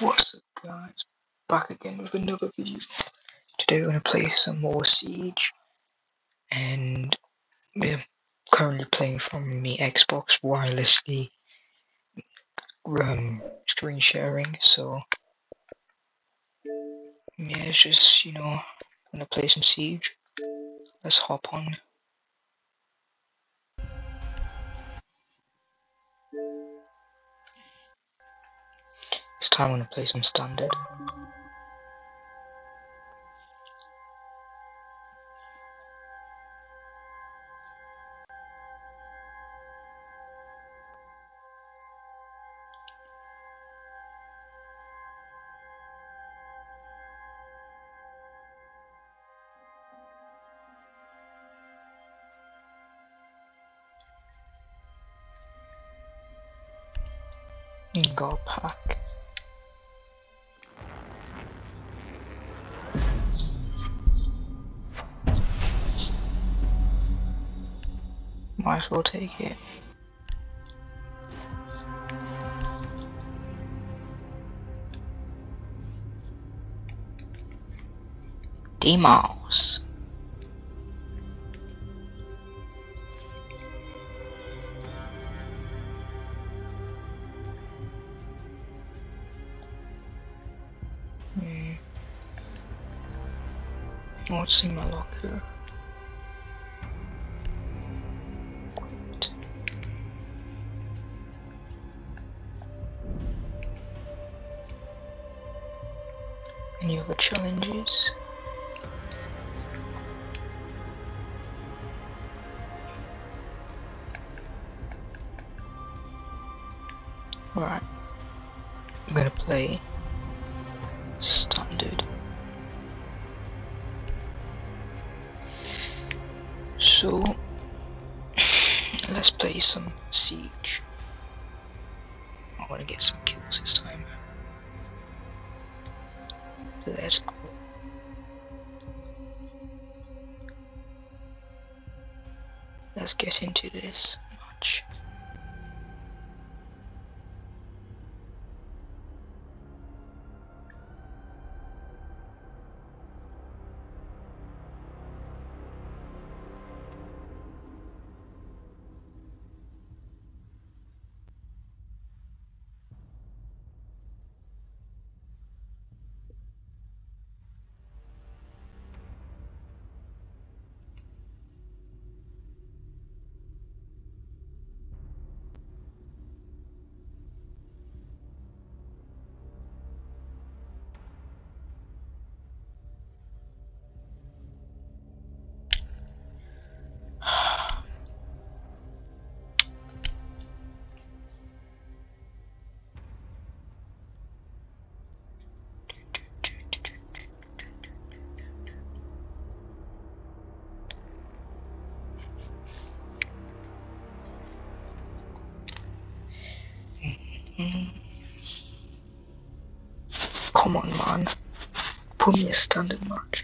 What's up guys, back again with another video. Today we're going to play some more Siege and we're currently playing from me Xbox wirelessly um, screen sharing so yeah it's just you know I'm going to play some Siege. Let's hop on. Time I'm to play some standard. Might as well take it. Demos. Hmm. What's in my locker? Any other challenges? Right. I'm gonna play standard match.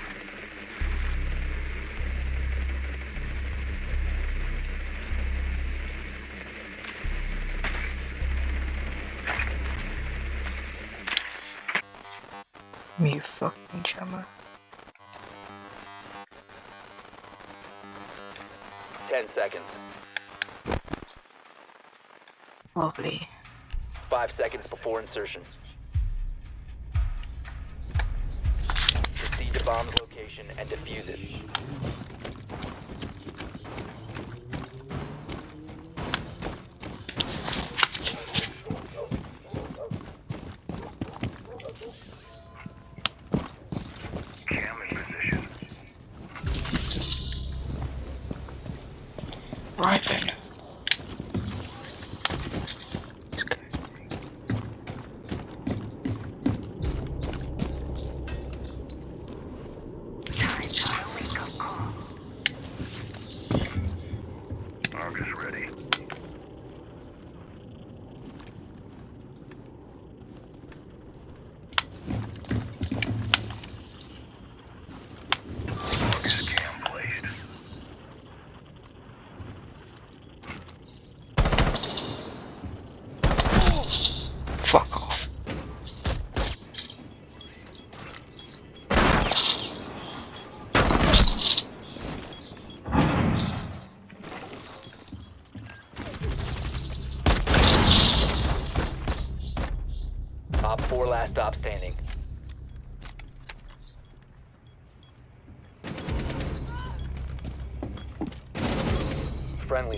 Ten seconds. Lovely. Five seconds before insertion. Proceed to bomb's location and defuse it. Cam in position. Right then. Let's go. August ready. August cam placed. Fuck off. Op 4 last stop standing. Friendly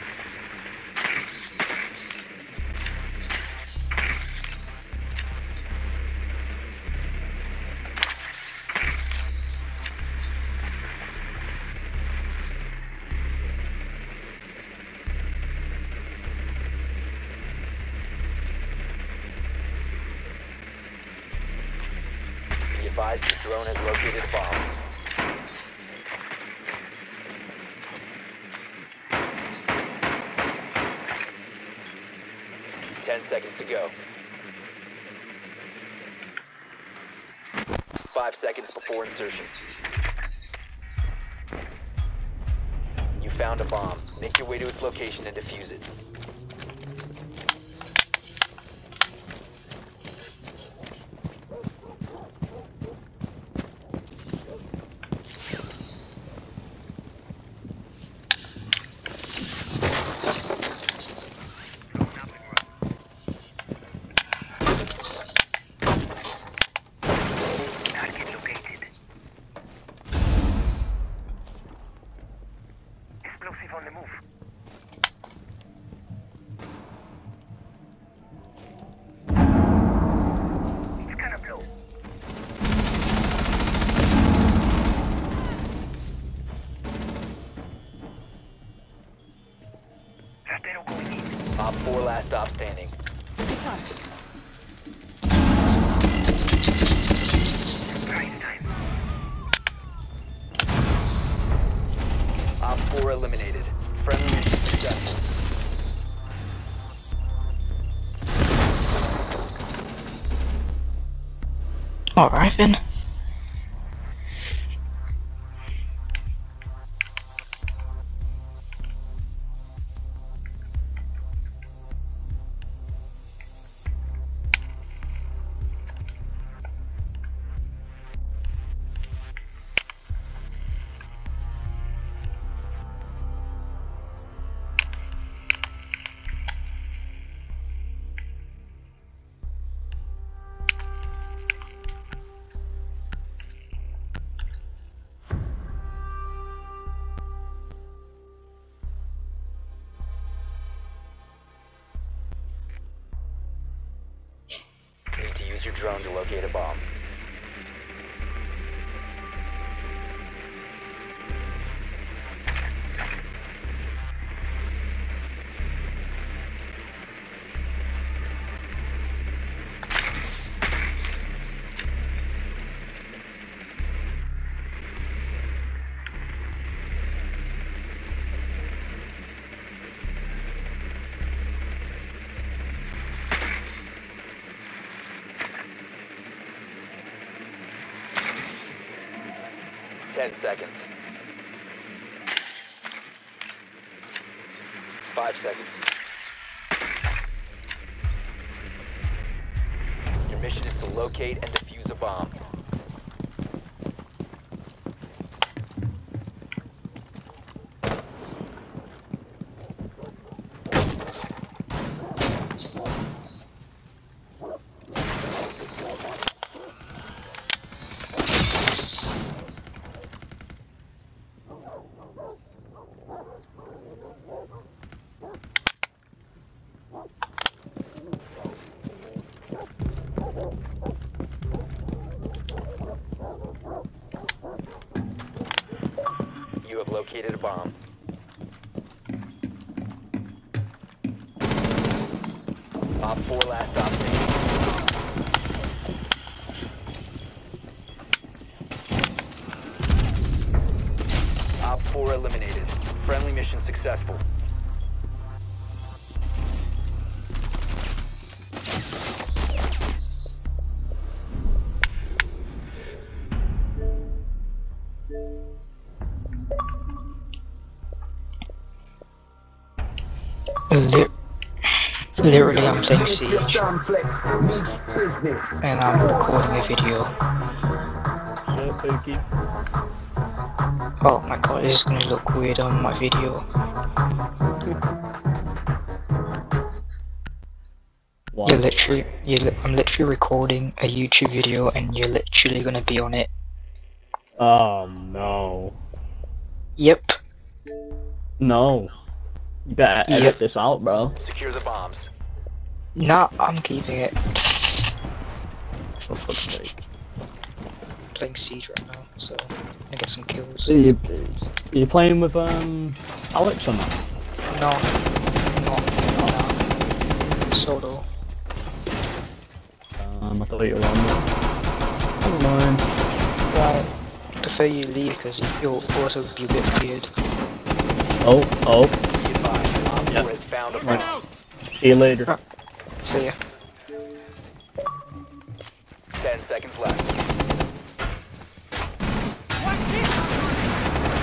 Seconds to go. Five seconds before insertion. You found a bomb. Make your way to its location and defuse it. Alright then. 10 seconds. Five seconds. Your mission is to locate and defuse a bomb. Literally, I'm playing Siege Description flex, meets business. and I'm recording a video. Oh my god, this is gonna look weird on my video. Why? You're literally, you li- I'm literally recording a YouTube video and you're literally gonna be on it. Oh no. Yep. No. You better edit Yep. this out, bro. Secure the bombs. Nah, I'm keeping it. For fuck's sake. playing Siege right now, so I'm gonna get some kills. Are you, are you playing with um Alex or not? No, no, no. Solo. Um, I thought you were on there. Never mind. Right. Prefer you leave because you'll also be a bit weird. Oh, oh. Be advised, Op 4 Yeah. has found a Right. See you later. See ya. Ten seconds left.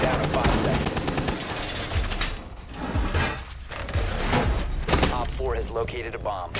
Down to five seconds. Op 4 has located a bomb.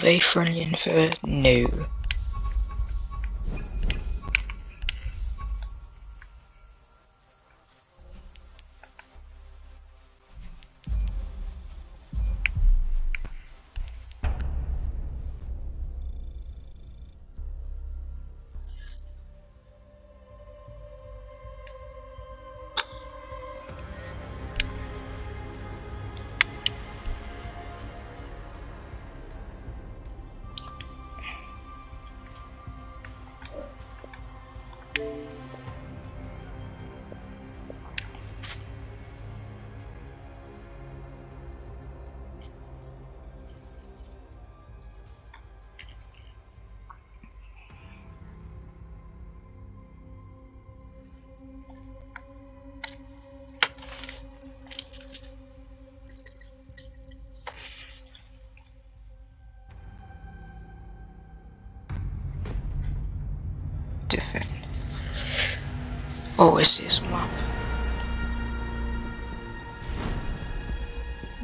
Were they friendly and fair? Different. Oh, this map.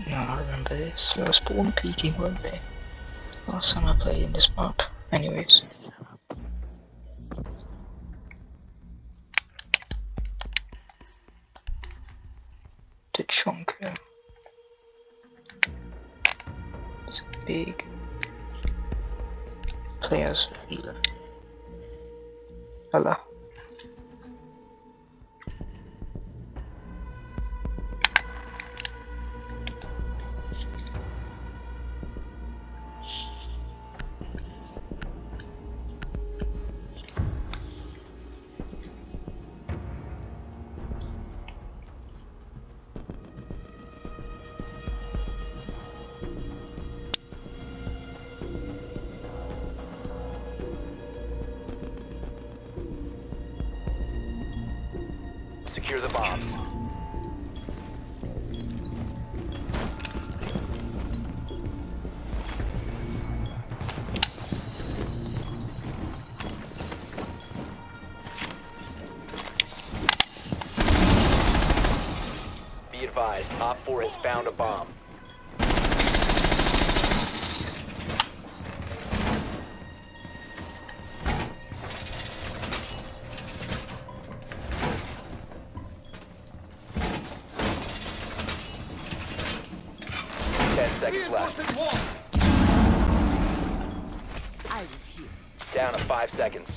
No, I remember this. They was spawn peeking, weren't they? Last time I played in this map. Anyways. Op 4 has found a bomb. Ten seconds left. I was here. Down to five seconds.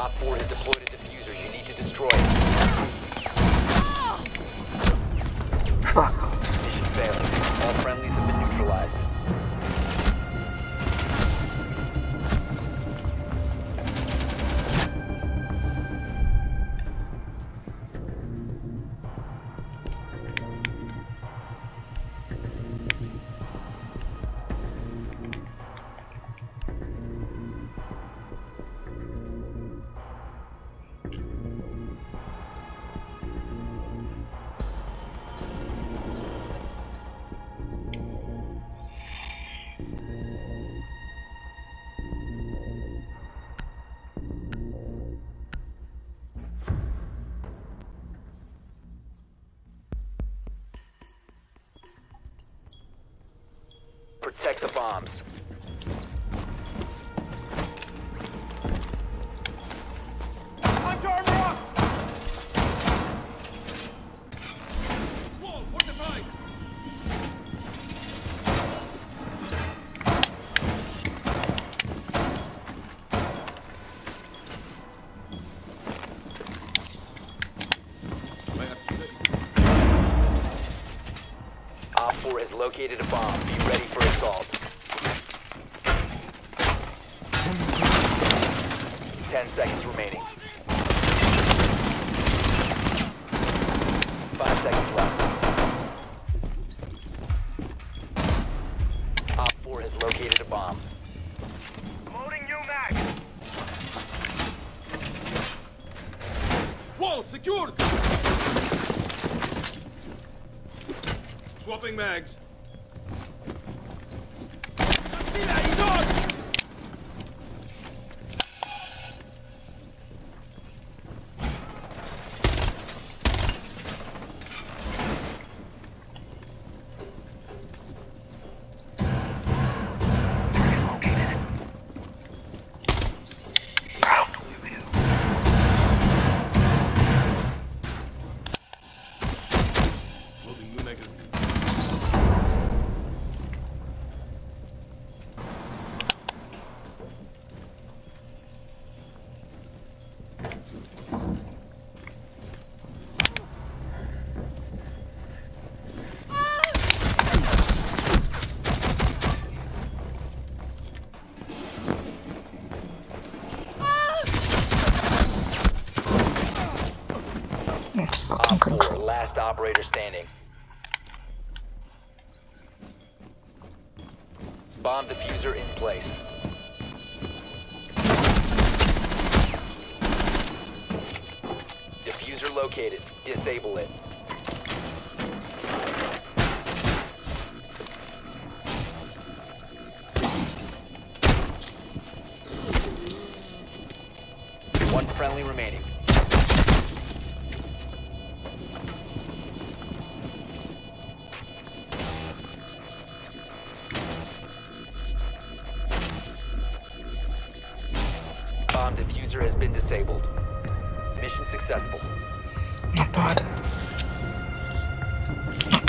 Op 4 has deployed a defuser. You need to destroy it. Fuck off. Mission failed. All friendlies located a bomb. Be ready for assault. 10 seconds remaining. 5 seconds left. Op 4 has located a bomb. Loading UMAC! Wall secured! Swapping mags.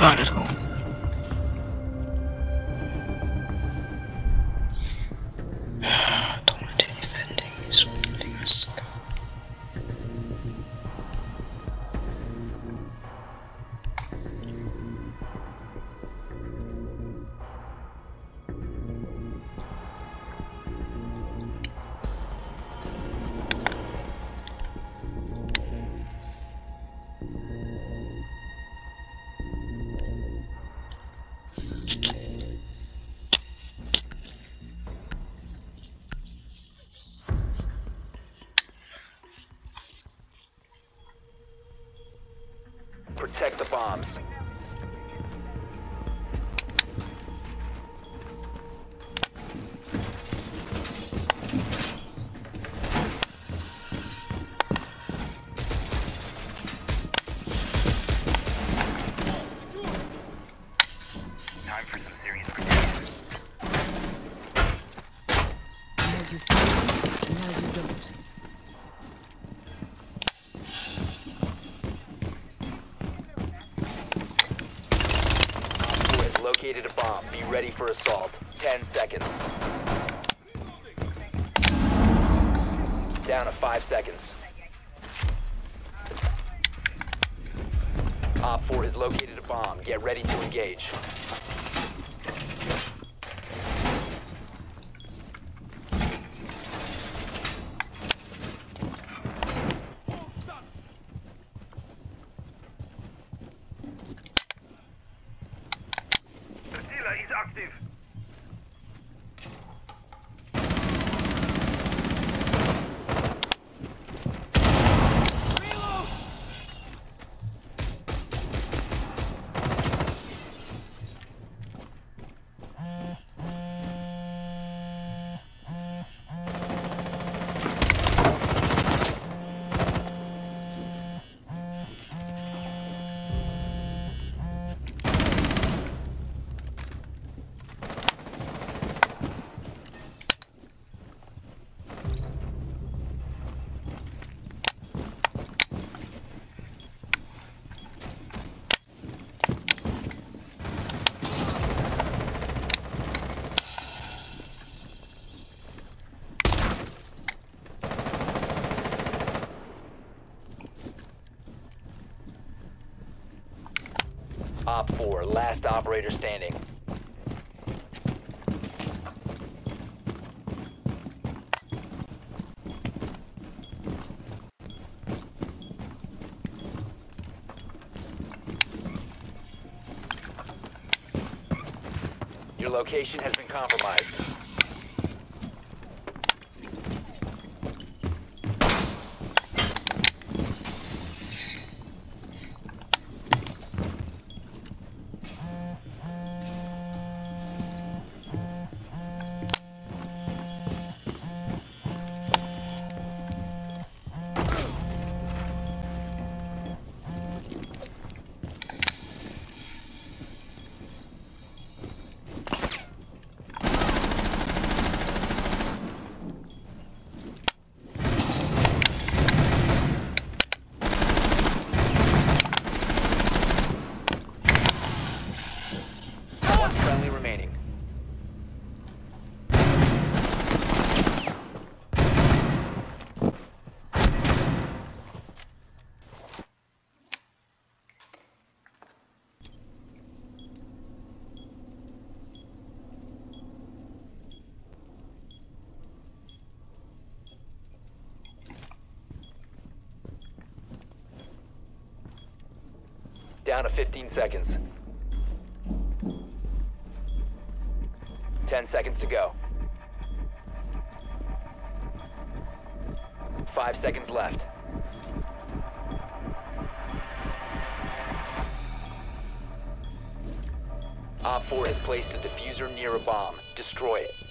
not at home. Op 4, last operator standing. Your location has been compromised. Down to 15 seconds. 10 seconds to go. 5 seconds left. Op 4 has placed a defuser near a bomb. Destroy it.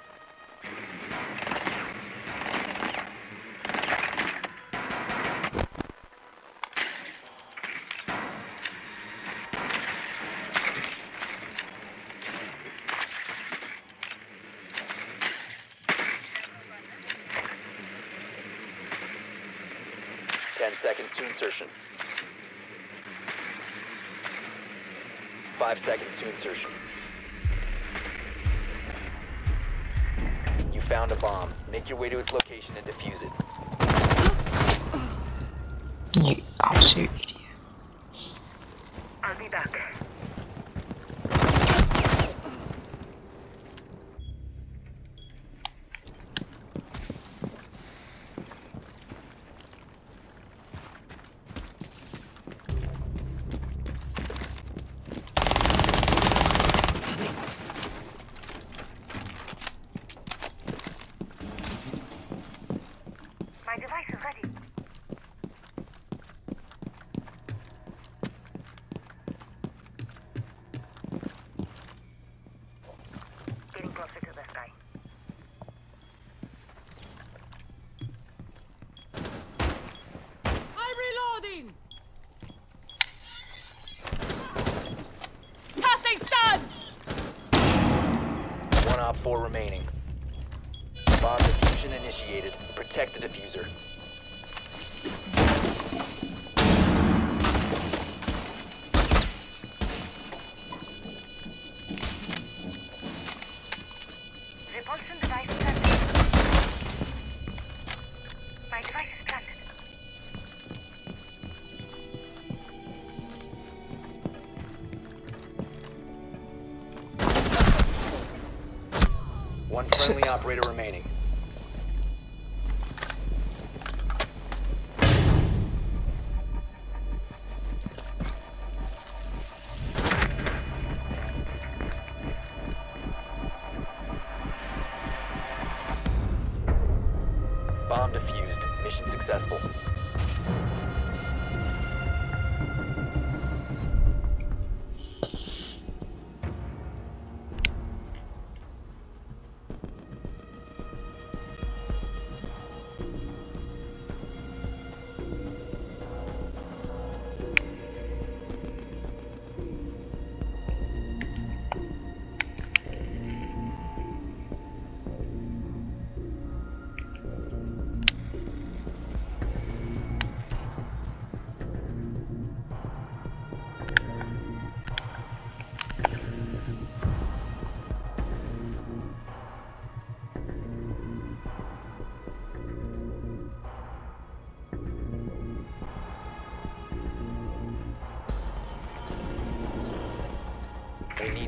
Your way to its location and defuse it. You absolute idiot. I'll be back. My device is ready. Getting closer to this guy. I'm reloading! Tossing stun! One op four remaining. Bomb diffusion initiated. Protect the defuser. Operator remaining.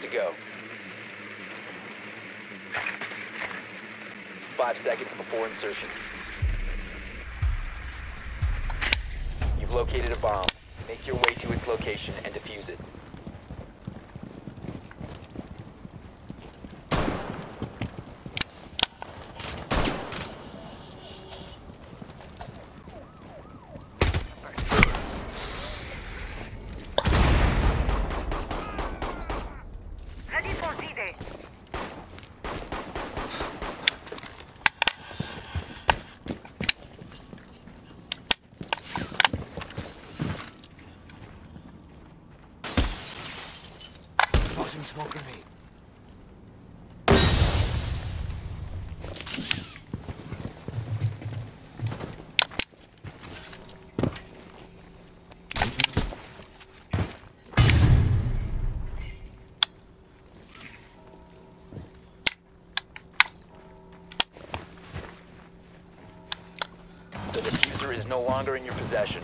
to go. Five seconds before insertion. You've located a bomb. Make your way to its location and defuse it. Ready for D-Day. Tossing smoke grenade. The defuser is in your possession.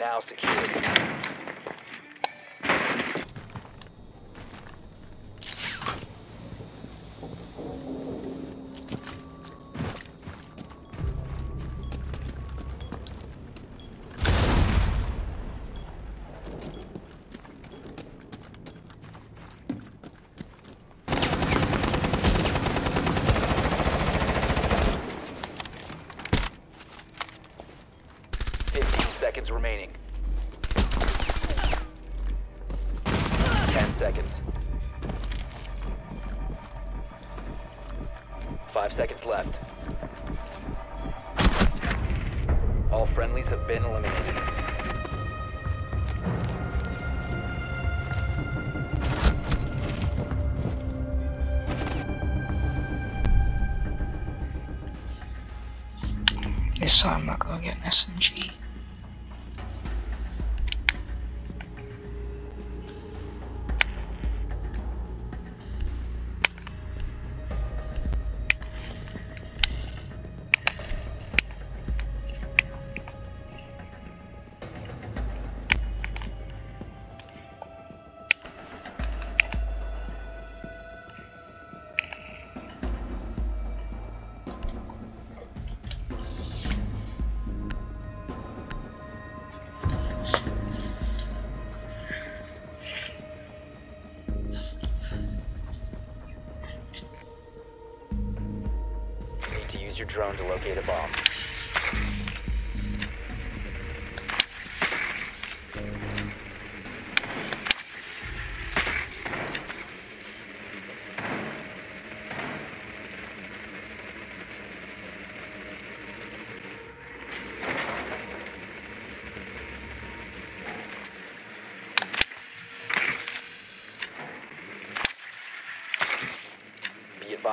Now secured. Five seconds left. All friendlies have been eliminated. This time I'm not gonna get an SMG.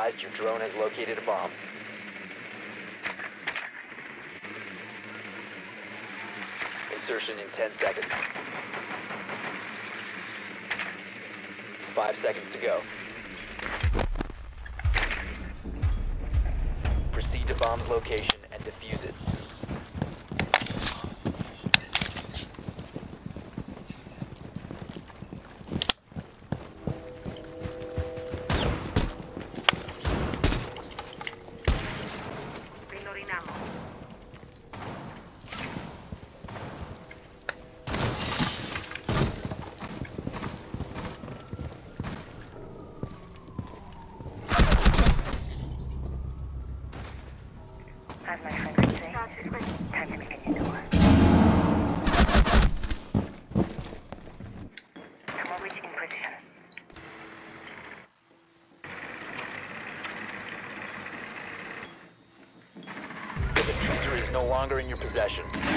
advised your drone has located a bomb. Insertion in 10 seconds. Five seconds to go. Proceed to bomb's location longer in your possession.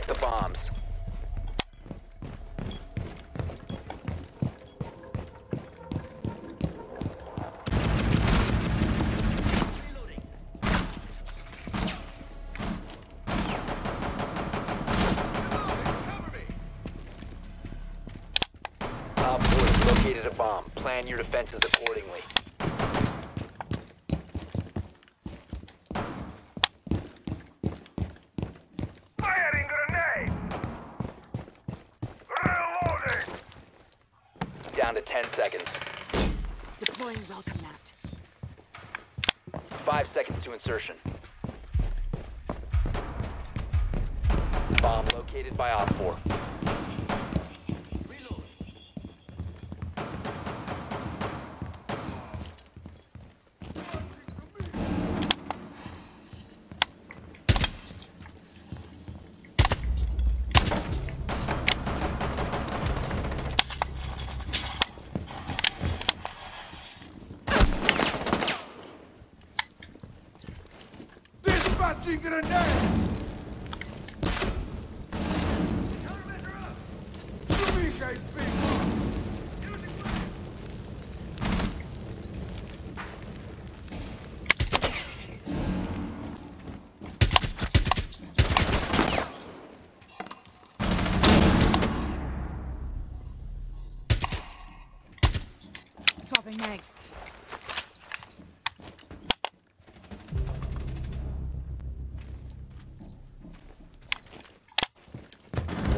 Protect the bombs. 10 seconds. Deploying welcome mat. 5 seconds to insertion. Bomb located by Op 4. Dispatching grenade! Swapping mags.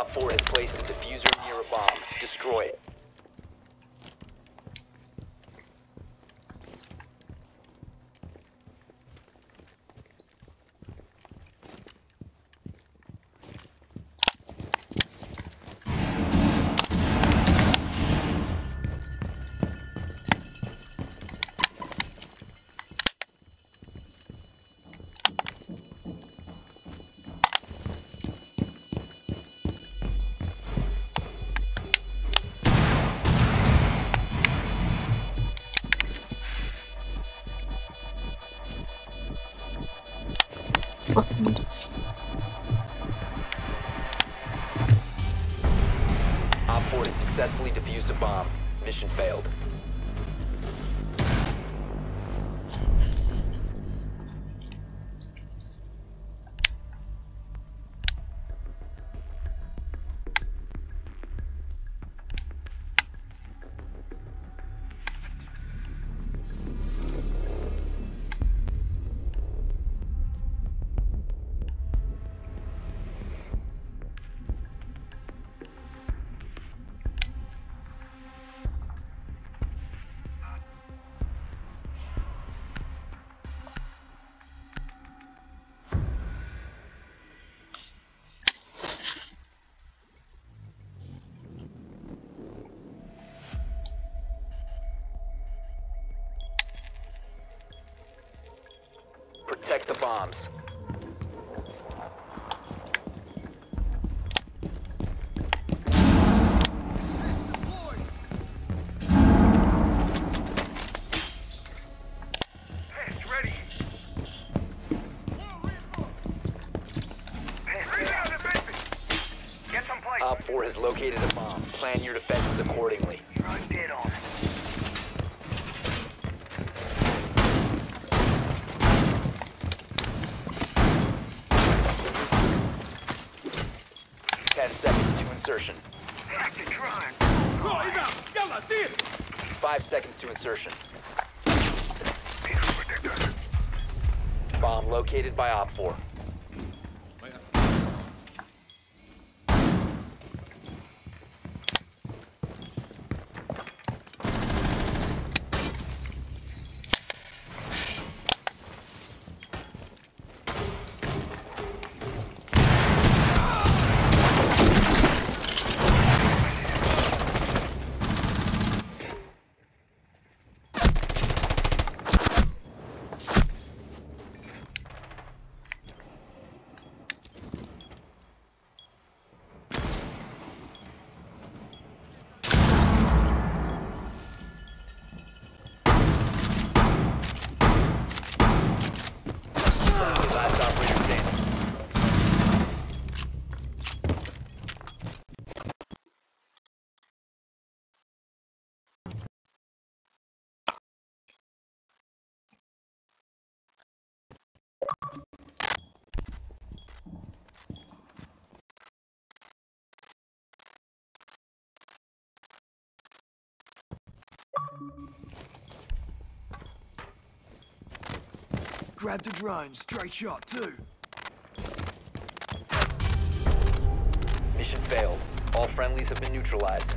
Op 4 has placed a defuser near a bomb. Destroy it. Bomb. Some place! Op 4 has located a bomb. Plan your defenses accordingly. I'm dead on it. Ten seconds to insertion. Five seconds to insertion. Bomb located by Op 4. Grabbed a drone, straight shot too. Mission failed. All friendlies have been neutralized.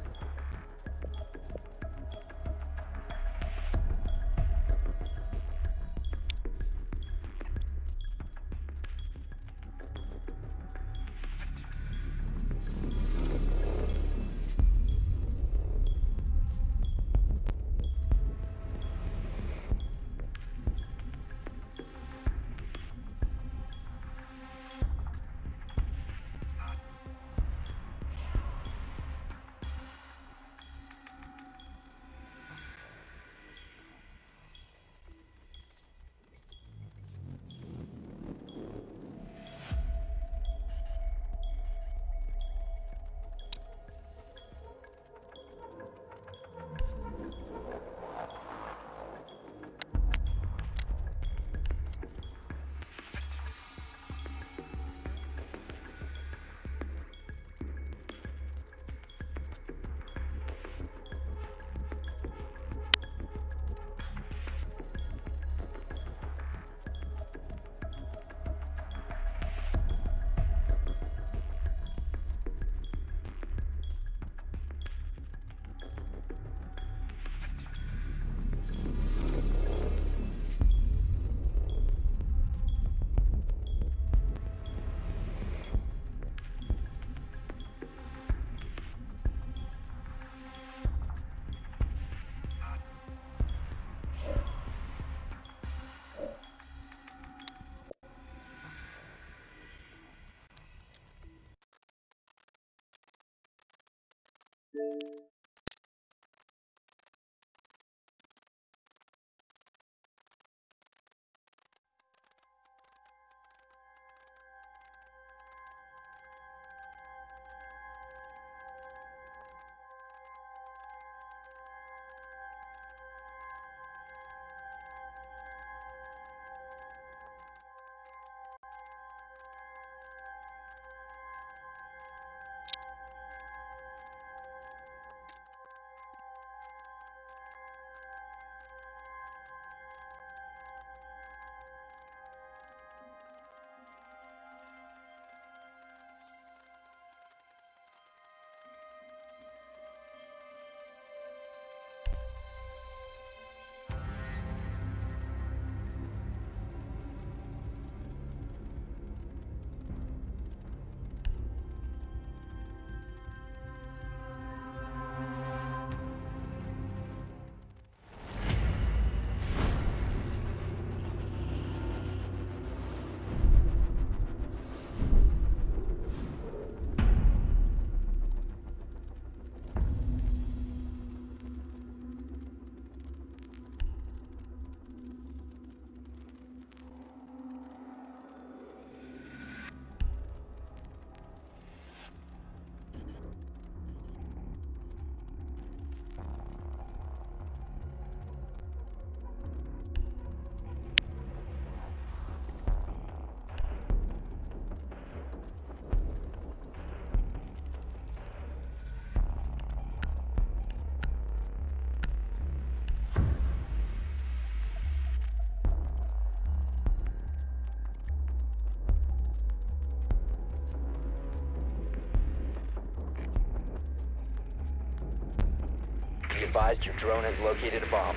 advised your drone has located a bomb.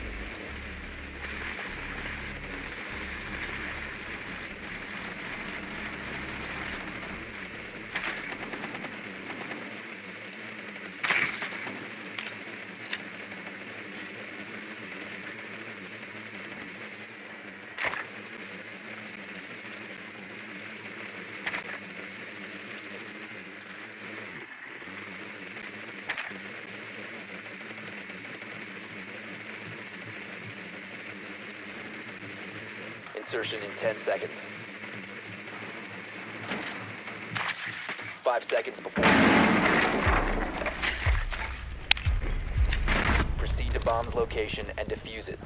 Insertion in 10 seconds. Five seconds before. Proceed to bomb's location and defuse it.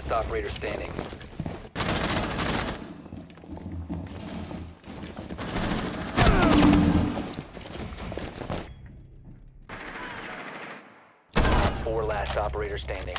Last operator standing. Four last operator standing.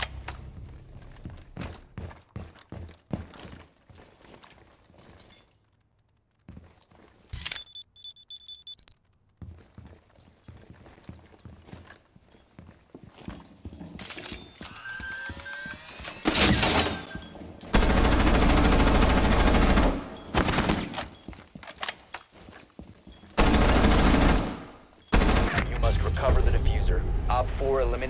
You must recover the defuser. Op 4